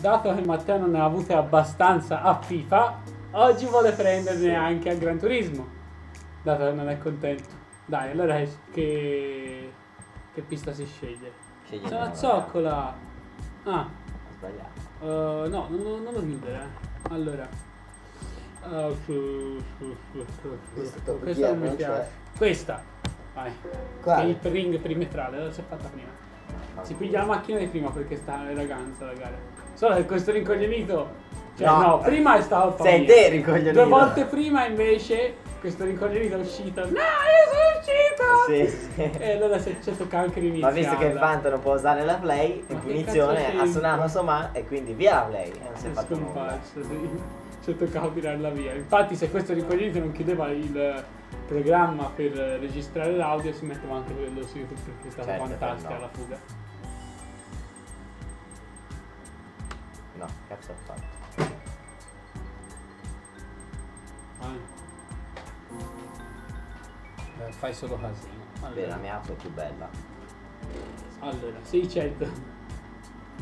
Dato che Matteo non ne ha avute abbastanza a FIFA, oggi vuole prenderne anche a Gran Turismo. Dato che non è contento. Dai, allora che, che pista si sceglie? Scegli C'è una una, zoccola. Ah, Ho sbagliato. Uh, no, non, non lo chiudere. eh. Allora. Uh, su- su- su- su- Questo non mi non piace. Questa. Vai. Quale? Il ring perimetrale, l'ho fatta prima. Si piglia la macchina di prima perché sta eleganza la gara. Solo che questo rincoglionito. Cioè, no, No. prima è stato Sei te rincoglionito. Due volte prima invece questo rincoglionito è uscito. No, io sono uscito! Sì, sì. E allora se c'è tocca anche Ma iniziare. visto che il Fanta non può usare la play, Ma in punizione ha suonato Soma e quindi via la play. E non si è è fatto nulla. scomparso, sì. Ci è toccato tirarla via. Infatti, se questo rincoglionito non chiudeva il programma per registrare l'audio, si metteva anche quello su YouTube perché è stata Certo, fantastica no. la fuga. No, cazzo ho fatto. Fai solo casino. Beh, la Allora, mia app è più bella. allora 600.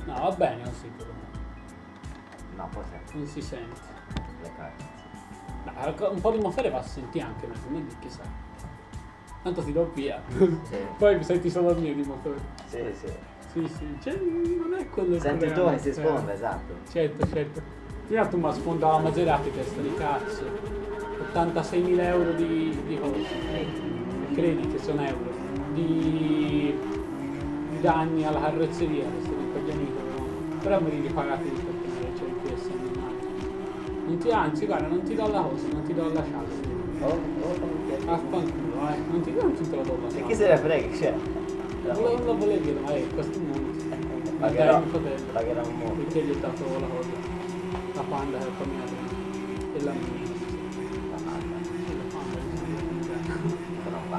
No, va bene così però. No, poi sempre Non si sente. le carte. No, un po' di motore va a sentire anche, ma non che sa. Tanto ti do via. Sì, Poi mi senti solo il mio di motore. sì, sì. Sì, sì, cioè, non è quello il Senti tu che si cioè. sfonda, esatto. Certo, certo. Prima tu mi la Maserati, testa di cazzo. 86.000 euro di, di costi. Crediti, sono euro. Di, di danni alla carrozzeria, questo di coglianito, però. Però me li ripagati tutti perché c'è il PS. Non ti, anzi, guarda, non ti do la cosa, non ti do la chance. Oh, oh. Affanculo, eh. Non ti, non ti te la do la E chance. chi se ne frega? Cioè, Non lo, non volevo dire, ma è questo mondo. pagherò, Dai, mio fratello. pagherò un mondo. Perché gli ho dato la cosa? La panda che ho camminato e la mia.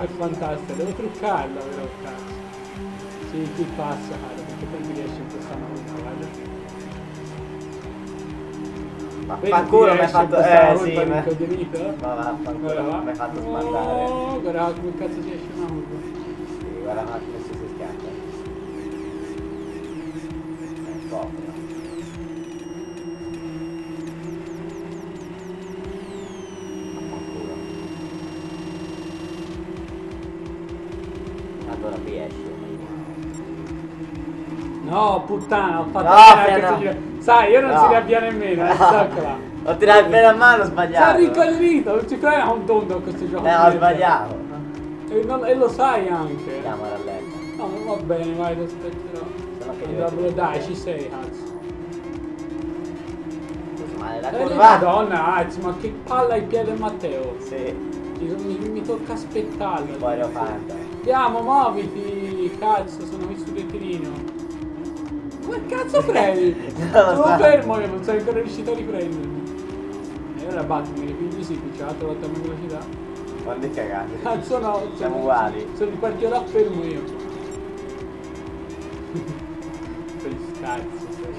È fantastica, devo truccarla però cazzo. Sì, ti passa caro, perché poi mi riesce in questa volta, guarda. Ma Vedi, fanculo mi hai fatto... Eh sì, ma... rincoglionito? Ma vaffanculo va. mi hai fatto smandare. Oh, guarda come cazzo ti esce una curva. Sì, guarda ma adesso si schiaccia. È. Vaffanculo. Allora qui esce. No, puttana, ho fatto No, bene giro. Sai, io non No. si riavvia nemmeno, eh, zoccola. Ho tirato freno a mano, ho sbagliato. rincoglionito, non ci frega un tondo a questo gioco. Eh, ho sbagliato. E, non- e lo sai anche. Andiamo a rallenta. No, non va bene, vai, lo aspetterò. No diventa- dai, ci sei, cazzo. Ma la Eh, curva... Madonna, Az, ma che palla ai piedi Matteo. Sì, Mi, mi- tocca aspettarlo. poi fatta. Andiamo, muoviti, cazzo, sono qui sul rettilineo. Come cazzo freni? Sono so. fermo io, non sei ancora riuscito a riprendermi. E ora battimi, quindi sì, qui c'è l'altra volta mia velocità. Quando è cagato? Cazzo no, sono, Siamo uguali. Sono il quartiere là fermo io. Per cazzo, sei.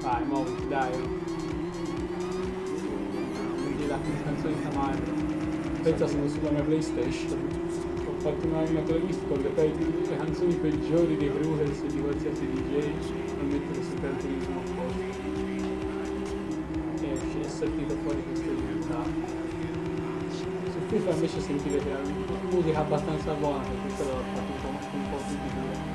Vai, muoviti, dai. Di Tamarro. Pensa sono sulla mia PlayStation. Ho fatto una, una playlist con le, le canzoni peggiori dei Brewers e di qualsiasi DJ per mettere su Gran Turismo apposta. E uscì- è saltito fuori questo risultato. Su FIFA invece sentirete la musica abbastanza buona perché quello l'ho fatto un po', più di due.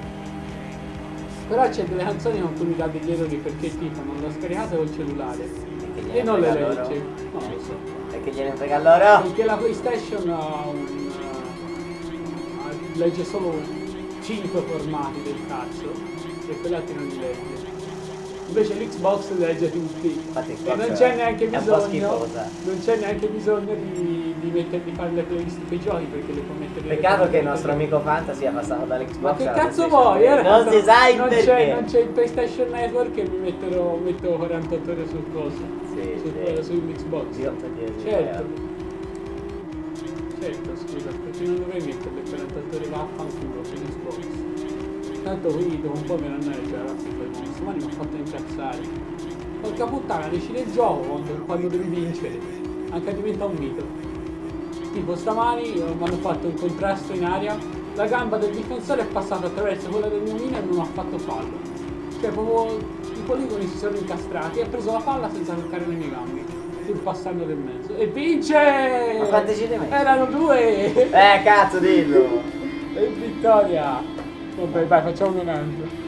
Però c'è delle canzoni con cui mi date dietro di perché tipo non l'ho scaricata col cellulare che e non le frega loro? legge. No, so. E che gliene frega loro? Perché la PlayStation ha un. legge solo 5 formati del cazzo e quelli altri non li legge. Invece l'Xbox legge tutti. E non c'è neanche è un po' bisogno. c'è neanche bisogno di, di, mettere, di fare le playlist per i giochi perché le può mettere. Peccato che il nostro amico Fanta sia passato dall'Xbox Ma che cazzo vuoi? 3. Era Non si sa il non perché. c'è, non c'è il PlayStation Network e mi metterò, metto 48 ore sul coso. Sì, sul, sì. sull'Xbox. Certo. Certo, scusa, perché non dovrei metterle 48 ore vaffanculo sull'Xbox. Tanto qui dopo un po' la FIFA di questo mi ha fatto incazzare. Porca puttana, decide il gioco quando, quando devi vincere. anche diventa un mito. Tipo stamani eh, mi hanno fatto un contrasto in aria, la gamba del difensore è passata attraverso quella del mio mino e non ha fatto fallo. Cioè proprio i poligoni si sono incastrati e ha preso la palla senza toccare le mie gambe. Sul passando del mezzo. E vince! Ma quante ci ne? Erano due! Eh, cazzo, dillo! E vittoria! Vabbè, vai, facciamo un altro.